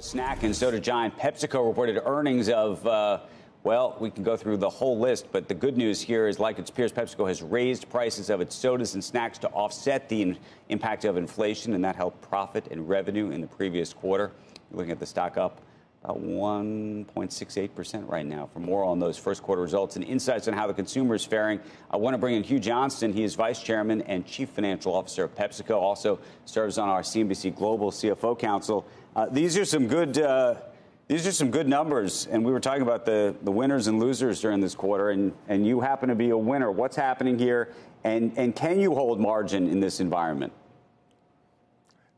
Snack and soda giant PepsiCo reported earnings of, uh, well, we can go through the whole list, but the good news here is, like its peers, PepsiCo has raised prices of its sodas and snacks to offset the in- impact of inflation, and that helped profit and revenue in the previous quarter. Looking at the stock up 1.68% right now. For more on those first quarter results and insights on how the consumer is faring, I want to bring in Hugh Johnston. He is Vice Chairman and Chief Financial Officer of PepsiCo, also serves on our CNBC Global CFO Council. Uh, these are some good. Uh, these are some good numbers, and we were talking about the, the winners and losers during this quarter, and, and you happen to be a winner. What's happening here, and, and can you hold margin in this environment?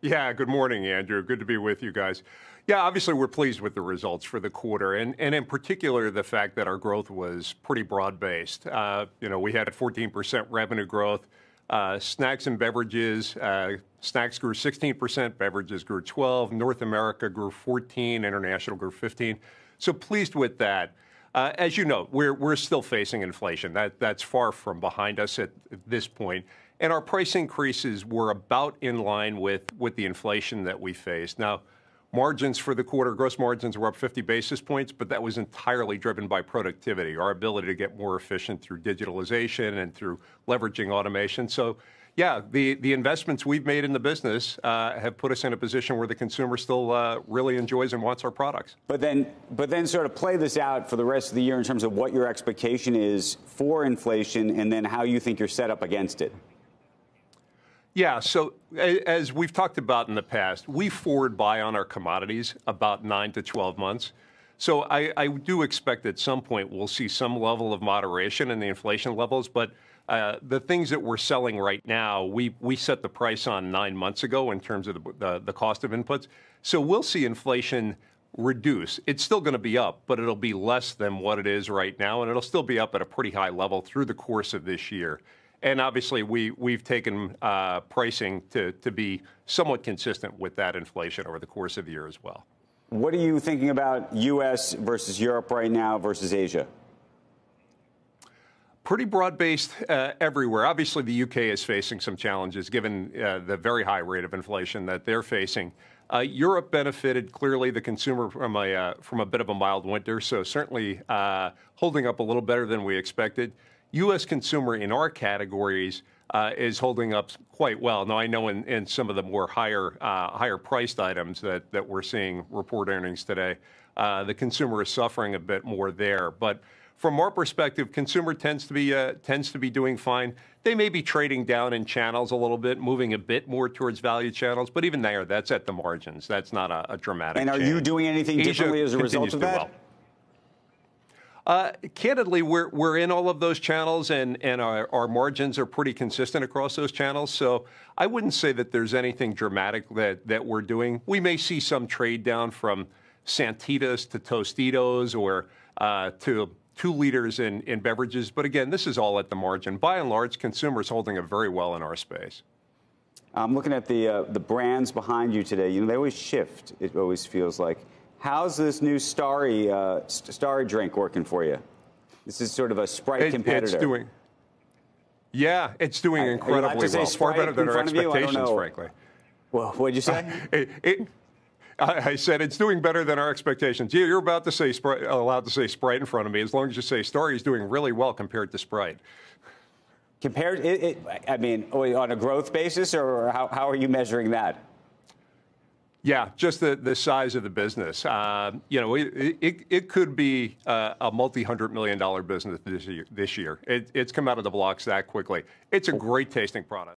Yeah, good morning, Andrew. Good to be with you guys. Yeah, obviously we're pleased with the results for the quarter, and, and in particular the fact that our growth was pretty broad-based. Uh, you know, we had a 14% revenue growth. Uh, snacks and beverages, uh, snacks grew 16%, beverages grew 12, North America grew 14, international grew 15. So pleased with that. Uh, as you know, we're, we're still facing inflation. That, that's far from behind us at, at this point. And our price increases were about in line with, with the inflation that we faced. Now, Margins for the quarter, gross margins were up 50 basis points, but that was entirely driven by productivity, our ability to get more efficient through digitalization and through leveraging automation. So, yeah, the, the investments we've made in the business uh, have put us in a position where the consumer still uh, really enjoys and wants our products. But then, but then, sort of play this out for the rest of the year in terms of what your expectation is for inflation, and then how you think you're set up against it. Yeah. So as we've talked about in the past, we forward buy on our commodities about nine to 12 months. So I, do expect at some point we'll see some level of moderation in the inflation levels, but uh, the things that we're selling right now, we, set the price on nine months ago in terms of the, cost of inputs. So we'll see inflation reduce. It's still going to be up, but it'll be less than what it is right now, and it'll still be up at a pretty high level through the course of this year. And obviously, we, we've taken uh, pricing to, to be somewhat consistent with that inflation over the course of the year as well. What are you thinking about U.S. versus Europe right now versus Asia? Pretty broad based uh, everywhere. Obviously, the UK is facing some challenges given uh, the very high rate of inflation that they're facing. Uh, Europe benefited clearly the consumer from a from a bit of a mild winter, so certainly uh, holding up a little better than we expected. U.S. consumer in our categories uh, is holding up quite well. Now, I know in, in some of the more higher uh, higher priced items that, that we're seeing report earnings today, uh, the consumer is suffering a bit more there. But from our perspective, consumer tends to be uh, tends to be doing fine. They may be trading down in channels a little bit, moving a bit more towards value channels, but even there, that's at the margins. That's not a, a dramatic. And are change. you doing anything Asia differently as a result of that? Uh, candidly, we're, we're in all of those channels, and, and our, our margins are pretty consistent across those channels. So I wouldn't say that there's anything dramatic that, that we're doing. We may see some trade down from Santitas to Tostitos or uh, to two liters in, in beverages. But again, this is all at the margin. By and large, consumers holding it very well in our space. I'm looking at the uh, the brands behind you today. You know, they always shift. It always feels like. How's this new Starry uh, Starry drink working for you? This is sort of a Sprite it, competitor. It's doing. Yeah, it's doing incredibly well. Far better than our expectations, frankly. Well, what'd you say? it, it, I said it's doing better than our expectations. Yeah, You're about to say Sprite, allowed to say Sprite in front of me. As long as you say Starry is doing really well compared to Sprite. Compared, it, it, I mean, on a growth basis, or how, how are you measuring that? Yeah, just the, the size of the business. Uh, you know, it, it, it could be uh, a multi-hundred million dollar business this year. This year. It, it's come out of the blocks that quickly. It's a great tasting product.